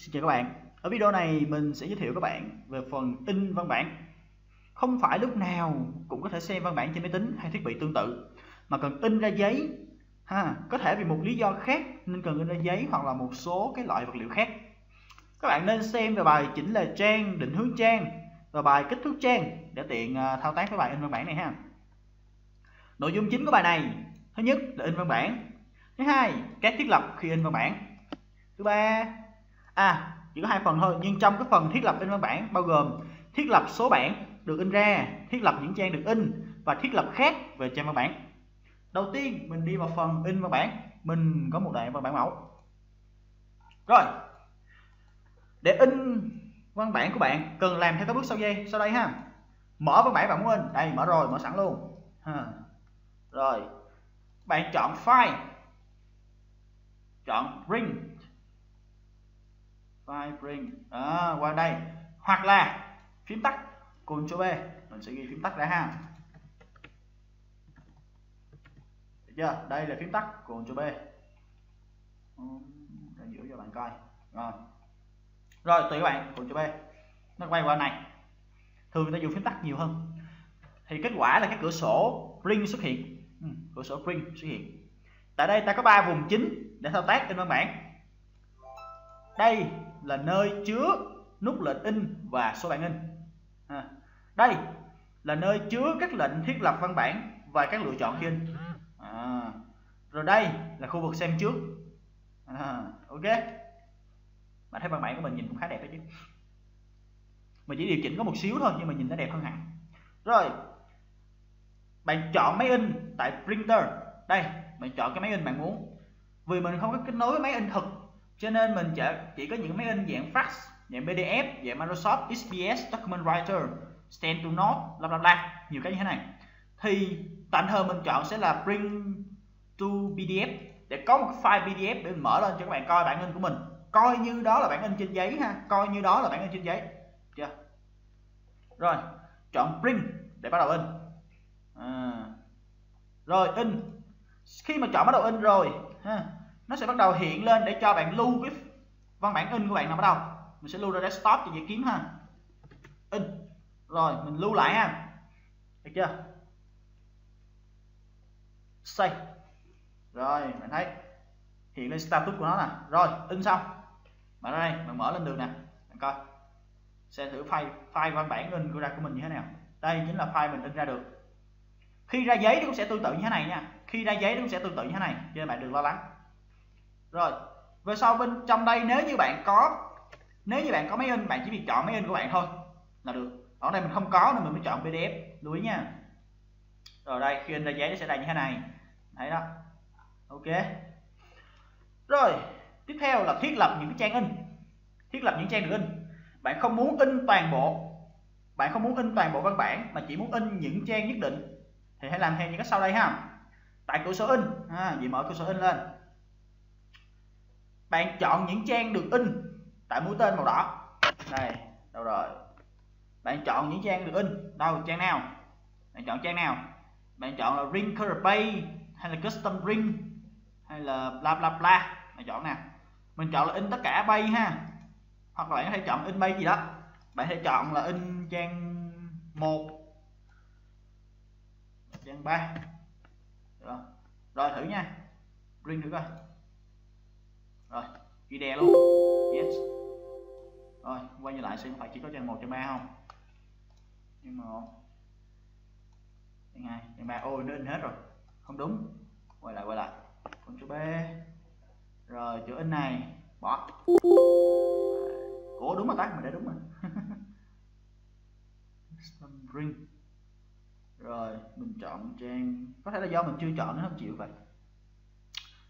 xin chào các bạn. Ở video này mình sẽ giới thiệu các bạn về phần in văn bản. Không phải lúc nào cũng có thể xem văn bản trên máy tính hay thiết bị tương tự, mà cần in ra giấy. Ha, có thể vì một lý do khác nên cần in ra giấy hoặc là một số cái loại vật liệu khác. Các bạn nên xem về bài chỉnh lề trang, định hướng trang và bài kích thước trang để tiện à, thao tác với bài in văn bản này ha. Nội dung chính của bài này, thứ nhất là in văn bản, thứ hai các thiết lập khi in văn bản thứ ba à chỉ có hai phần thôi, nhưng trong cái phần thiết lập in văn bản bao gồm thiết lập số bản được in ra, thiết lập những trang được in và thiết lập khác về trang văn bản. Đầu tiên, mình đi vào phần in văn bản, mình có một đoạn văn bản mẫu. Rồi, để in văn bản của bạn, cần làm theo các bước sau đây sau đây ha. Mở văn bản bạn muốn in. Đây, mở rồi, mở sẵn luôn. Ha. rồi, bạn chọn file, chọn print file print qua đây. Hoặc là phím tắt Ctrl B mình sẽ ghi phím tắt ra ha. Được chưa? Đây là phím tắt Ctrl B ra giữa cho bạn coi. Rồi. Rồi tùy các bạn Ctrl B nó quay qua này. Thường người ta dùng phím tắt nhiều hơn. Thì kết quả là cái cửa sổ print xuất hiện. Ừ, cửa sổ print xuất hiện. Tại đây ta có ba vùng chính để thao tác trên văn bản. Đây là nơi chứa nút lệnh in và số bản in. À, đây là nơi chứa các lệnh thiết lập văn bản và các lựa chọn khi in à, rồi đây là khu vực xem trước. À, ok. Bạn thấy văn bản của mình nhìn cũng khá đẹp đấy chứ. Mình chỉ điều chỉnh có một xíu thôi nhưng mà nhìn nó đẹp hơn hẳn. Rồi bạn chọn máy in tại printer. Đây bạn chọn cái máy in bạn muốn. Vì mình không có kết nối với máy in thực cho nên mình chỉ, chỉ có những máy in dạng fax dạng PDF dạng Microsoft XPS Document Writer Stand to Note bla bla bla nhiều cái như thế này. Thì tạm thời mình chọn sẽ là print to PDF để có một file PDF để mình mở lên cho các bạn coi bản in của mình. Coi như đó là bản in trên giấy ha coi như đó là bản in trên giấy. Chưa? Rồi chọn print để bắt đầu in. À. rồi in. Khi mà chọn bắt đầu in rồi ha nó sẽ bắt đầu hiện lên để cho bạn lưu cái văn bản in của bạn nằm ở đâu mình sẽ lưu ra desktop cho dễ kiếm ha. In. Rồi, mình lưu lại ha. Được chưa? Save. Rồi, bạn thấy hiện lên status của nó nè. Rồi, in xong. Bạn đây, bạn mở lên được nè. Bạn coi. Xem thử file file văn bản in của ra của mình như thế nào. Đây chính là file mình in ra được. Khi ra giấy nó cũng sẽ tương tự như thế này nha. Khi ra giấy nó cũng sẽ tương tự như thế này. Cho nên bạn đừng lo lắng rồi. Về sau bên trong đây nếu như bạn có nếu như bạn có máy in bạn chỉ việc chọn máy in của bạn thôi là được. Ở đây mình không có nên mình mới chọn pdf. Lưu ý nha. Rồi đây khi in ra giấy nó sẽ ra như thế này. Thấy đó. Ok. Rồi tiếp theo là thiết lập những cái trang in. Thiết lập những trang được in. Bạn không muốn in toàn bộ. Bạn không muốn in toàn bộ văn bản mà chỉ muốn in những trang nhất định. Thì hãy làm theo những cái sau đây ha. Tại cửa sổ in. À, vậy mở cửa sổ in lên bạn chọn những trang được in tại mũi tên màu đỏ. Đây, đâu rồi? Bạn chọn những trang được in. Đâu, trang nào? Bạn chọn trang nào? Bạn chọn là ring color pay hay là custom ring hay là bla bla bla. Bạn chọn nè mình chọn là in tất cả bay ha. Hoặc là bạn có thể chọn in bay gì đó. Bạn sẽ chọn là in trang một, trang ba. Rồi. rồi, thử nha. Ring thử coi rồi, ghi đè luôn. Yes. Rồi, quay trở lại xem phải chỉ có trang một, trang ba không? Trang một. Trang hai, trang ba. Ôi, nó in hết rồi. Không đúng. Quay lại quay lại. Con chữ b. Rồi, chữ in này. Bỏ. Ủa đúng mà tắt mình để đúng mà ring. Rồi, mình chọn trang. Có thể là do mình chưa chọn nó không chịu vậy.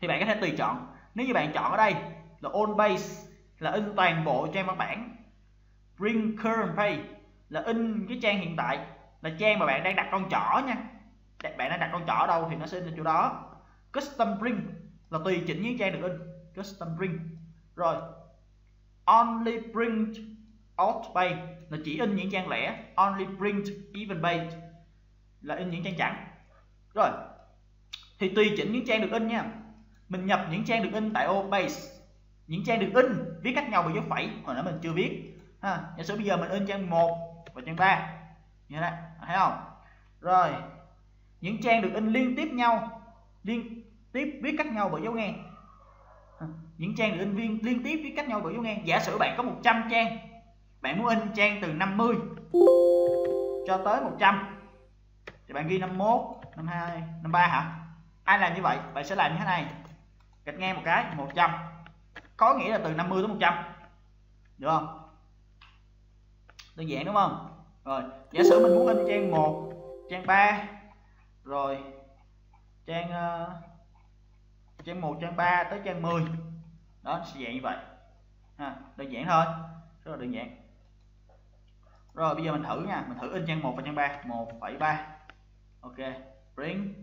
Thì bạn có thể tùy chọn nếu như bạn chọn ở đây là on base, là in toàn bộ trang văn bản, bring current page là in cái trang hiện tại, là trang mà bạn đang đặt con trỏ nha. Bạn đang đặt con trỏ ở đâu thì nó sẽ in chỗ đó. Custom bring là tùy chỉnh những trang được in. Custom bring rồi, only print out page là chỉ in những trang lẻ. Only print even page là in những trang chẵn. Rồi, thì tùy chỉnh những trang được in nha mình nhập những trang được in tại ô base những trang được in viết cách nhau bởi dấu phẩy, hồi nãy mình chưa viết. Ha, giả sử bây giờ mình in trang 1 và trang 3 như thế này, thấy không? Rồi, những trang được in liên tiếp nhau, liên tiếp viết cách nhau bởi dấu ngang. Những trang được in viên liên tiếp viết cách nhau bởi dấu ngang. Giả sử bạn có 100 trang, bạn muốn in trang từ 50 cho tới 100 thì bạn ghi 51 52 53 hả? Ai làm như vậy? Bạn sẽ làm như thế này gạch ngang một cái 100 có nghĩa là từ 50 tới 100 được không? Đơn giản đúng không? Rồi giả sử mình muốn lên trang 1 trang 3 rồi trang uh, trang 1 trang 3 tới trang 10 đó sẽ dạng như vậy. Ha, đơn giản thôi rất là đơn giản. Rồi bây giờ mình thử nha mình thử in trang 1 và trang 3 1,3 ok print.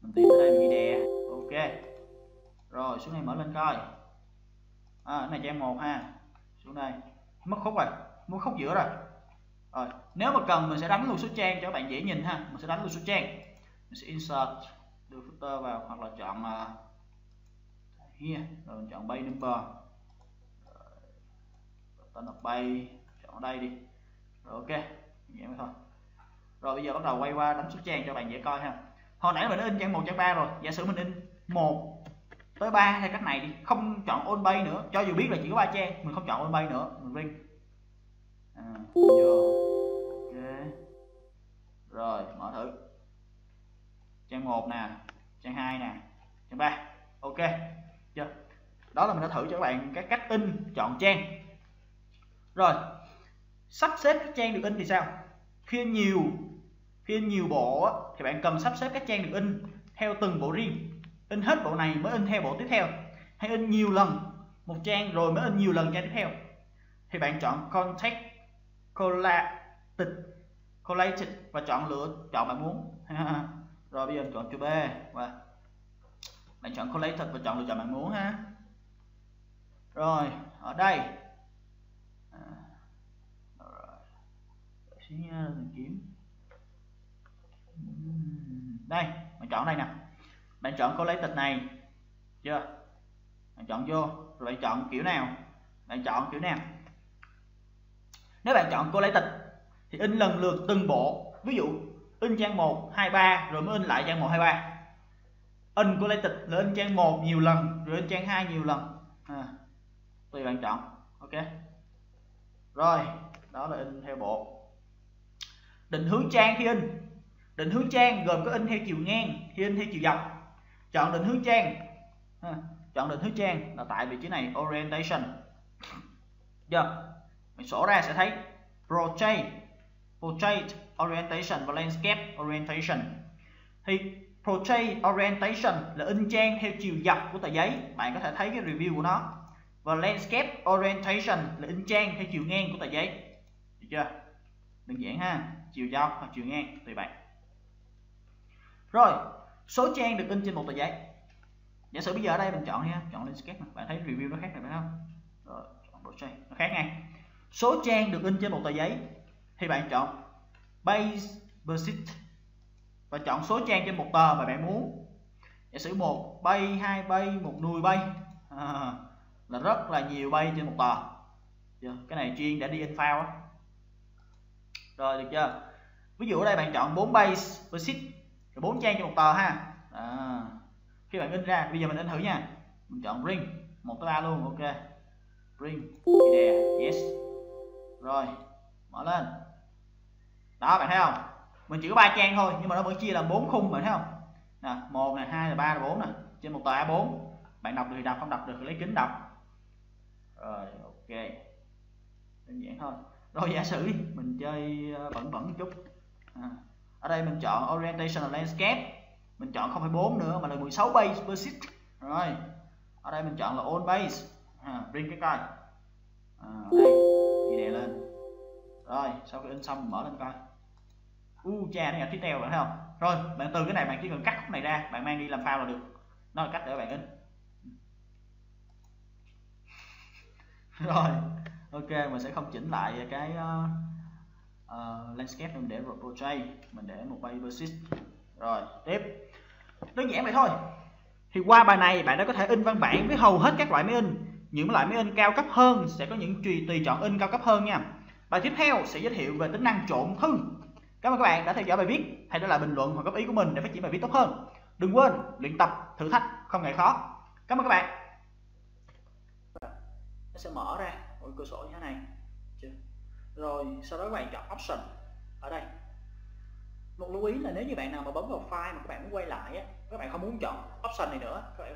Mình tìm tới đây mình ghi đè. Ok rồi xuống đây mở lên coi. À, cái này trang một ha. Xuống đây. Mất khúc rồi mất khúc giữa rồi. Rồi nếu mà cần mình sẽ đánh luôn số trang cho các bạn dễ nhìn ha. Mình sẽ đánh luôn số trang. Mình sẽ insert đưa footer vào hoặc là chọn uh, here. Rồi mình chọn bay number. Tên là bay chọn ở đây đi. Rồi ok. Vậy thôi. Rồi bây giờ bắt đầu quay qua đánh số trang cho bạn dễ coi ha. Hồi nãy mình đã in trang một trang ba rồi. Giả sử mình in một tới ba theo cách này đi. Không chọn on bay nữa. Cho dù biết là chỉ có ba trang mình không chọn on bay nữa. Mình ring à, vô. Ok. Rồi mở thử. Trang 1 nè trang 2 nè trang 3 ok. Chưa? Đó là mình đã thử cho các bạn cái cách in chọn trang. Rồi sắp xếp các trang được in thì sao? Khi nhiều khi nhiều bộ thì bạn cần sắp xếp các trang được in theo từng bộ riêng in hết bộ này mới in theo bộ tiếp theo. Hay in nhiều lần, một trang rồi mới in nhiều lần trang tiếp theo. Thì bạn chọn contact, collated collated và chọn lựa chọn bạn muốn. Rồi bây giờ chọn chữ B. Và bạn chọn collated và chọn lựa chọn bạn muốn ha. Rồi, ở đây. Xin rồi. Tìm kiếm. Đây, bạn chọn đây nè bạn chọn câu lấy tịch này chưa? Bạn chọn vô rồi bạn chọn kiểu nào? Bạn chọn kiểu nào? Nếu bạn chọn cô lấy tịch thì in lần lượt từng bộ. Ví dụ in trang 1 2 3 rồi mới in lại trang 1 2 3 in cô lấy tịch là in trang 1 nhiều lần rồi in trang 2 nhiều lần. À, tùy bạn chọn ok? Rồi đó là in theo bộ. Định hướng trang khi in. Định hướng trang gồm có in theo chiều ngang khi in theo chiều dọc chọn định hướng trang. Chọn định hướng trang là tại vị trí này orientation. Giờ, mình sổ ra sẽ thấy portrait portrait orientation và landscape orientation. Thì portrait orientation là in trang theo chiều dọc của tờ giấy. Bạn có thể thấy cái review của nó. Và landscape orientation là in trang theo chiều ngang của tờ giấy. Được chưa? Đơn giản ha. Chiều dọc hoặc chiều ngang, tùy bạn. Rồi số trang được in trên một tờ giấy. Giả sử bây giờ ở đây mình chọn nha chọn lên sketch mà bạn thấy review nó khác này phải không? Rồi chọn portrait nó khác ngay. Số trang được in trên một tờ giấy thì bạn chọn base per sheet và chọn số trang trên một tờ mà bạn muốn. Giả sử một bay hai bay một nuôi bay. À, là rất là nhiều bay trên một tờ. Cái này chuyên đã đi in file á. Rồi được chưa? Ví dụ ở đây bạn chọn 4 base per bốn rồi 4 trang cho một tờ ha. À, khi bạn in ra bây giờ mình in thử nha. Mình chọn ring một tới ba luôn ok. Ring đè yes. Rồi mở lên. Đó bạn thấy không? Mình chỉ có ba trang thôi nhưng mà nó vẫn chia làm bốn khung bạn thấy không? Nè một này hai là ba là bốn nè. Trên một tờ A4 bạn đọc được thì đọc không đọc được thì lấy kính đọc. Rồi ok. Đơn giản thôi. Rồi giả sử đi mình chơi ờ, bẩn bẩn một chút. À, ở đây mình chọn orientation landscape mình chọn 0,4 nữa mà là 16 base per sheet rồi ở đây mình chọn là all base. À, bring cái coi à, đây đi đè lên. Rồi sau khi in xong mình mở lên coi. U cha nó nhập tiếp theo bạn thấy không? Rồi bạn từ cái này bạn chỉ cần cắt khúc này ra bạn mang đi làm file là được. Nó là cách để bạn in. Rồi ok mình sẽ không chỉnh lại cái uh, uh, landscape mình để vào portrait mình để một bay versus rồi tiếp. Đơn giản vậy thôi. Thì qua bài này bạn đã có thể in văn bản với hầu hết các loại máy in. Những loại máy in cao cấp hơn sẽ có những tùy tùy chọn in cao cấp hơn nha. Bài tiếp theo sẽ giới thiệu về tính năng trộn thư. Cảm ơn các bạn đã theo dõi bài viết. Hãy để lại bình luận hoặc góp ý của mình để phát triển bài viết tốt hơn. Đừng quên luyện tập thử thách không ngại khó. Cảm ơn các bạn. Nó sẽ mở ra. Một cửa sổ như thế này rồi sau đó các bạn chọn option ở đây. Một lưu ý là nếu như bạn nào mà bấm vào file mà các bạn muốn quay lại á, các bạn không muốn chọn option này nữa, các bạn